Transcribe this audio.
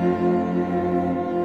うん。